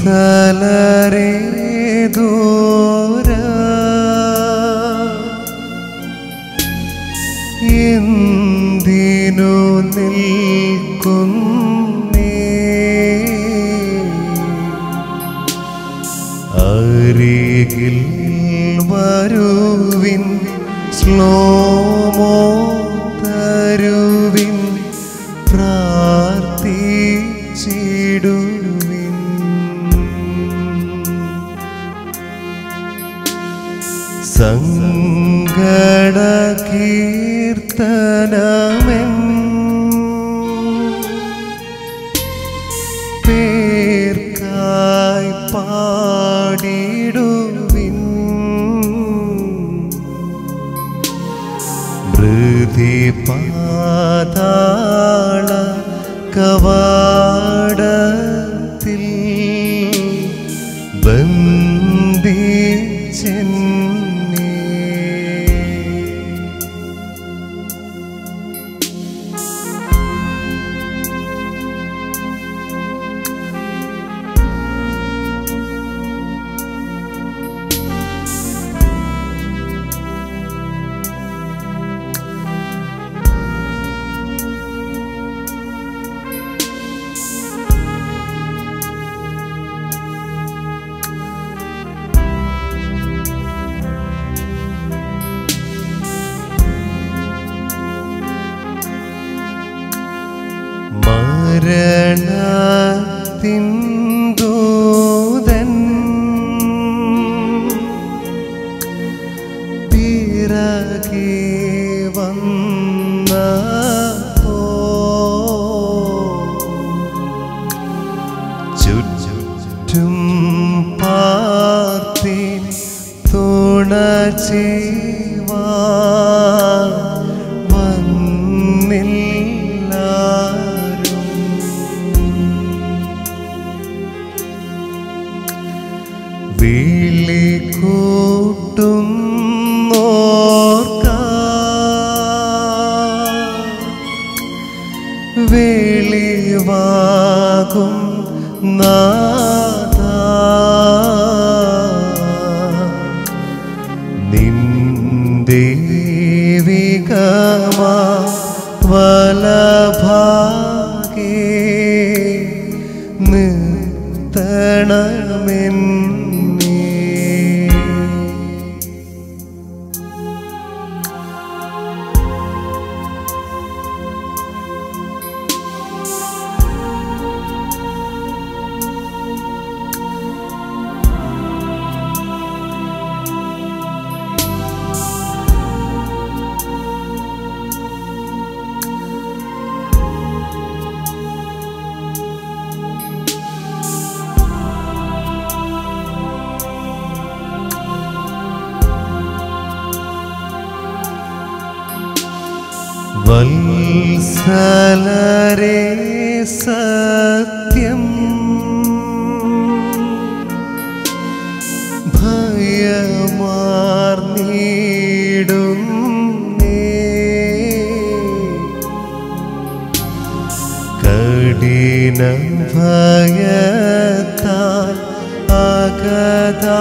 വത്സലരേ ദൂര. എന്തിനു നിൽക്കുന്നേ? അരികിൽ വരുവിൻ സ്ലോമോ തരുവിൻ പ്രാർത്ഥിച്ചിടുവിൻ പിറകെ വന്നപ്പോ വെളിവാകും നാഥ. നിന്ദേവികമാ വലഭാഗേ വത്സലരേ സത്യം. ഭയമാർന്നീടുന്നേ കഠിന ഭയത്താൽ അകതാരി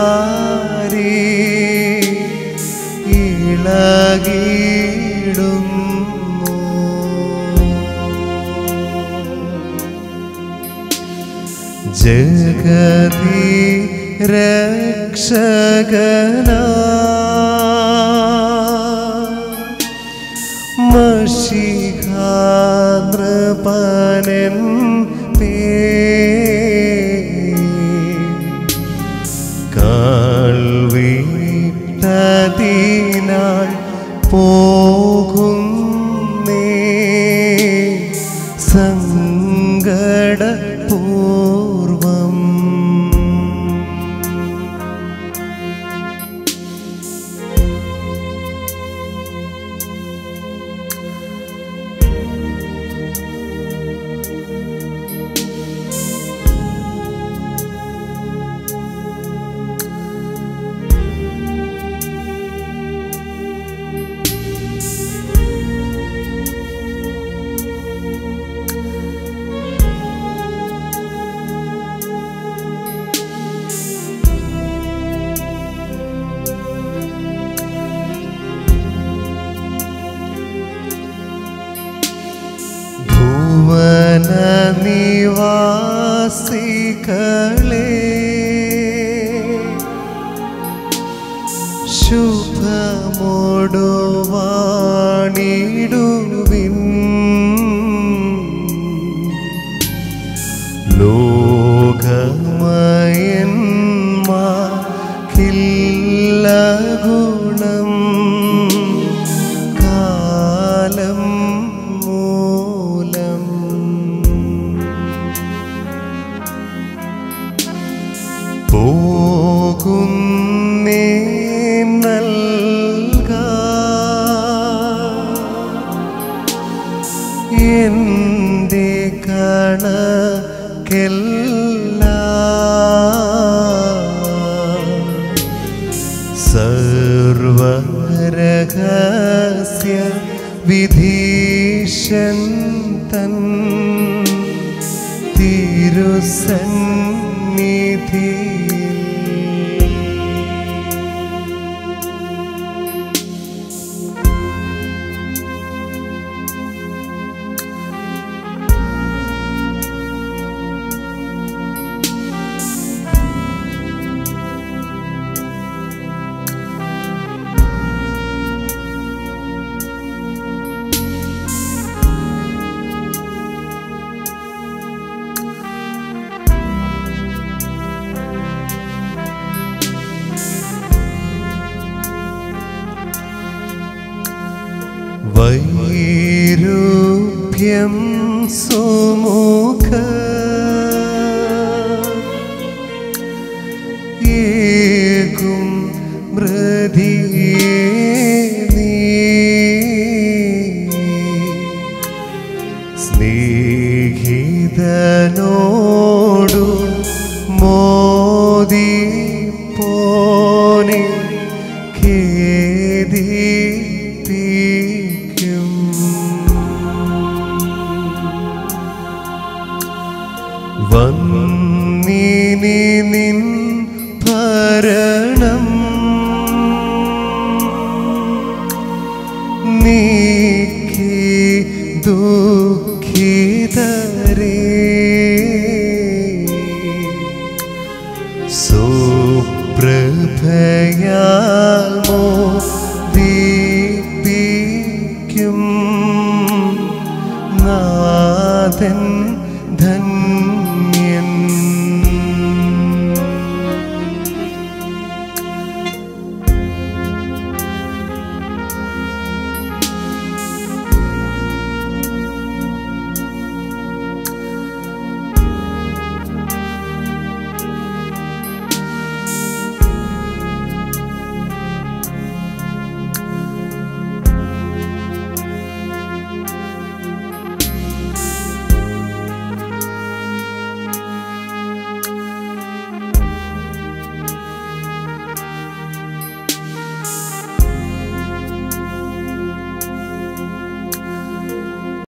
ഇളകിടുന്നു ജഗതി രക്ഷകന. മഷിഹാനൃപനൻ ശുഭമോടുവാണിടുവിൻ स्य विधिषन्तन् तिरुसन्निधि somos. ഭരണം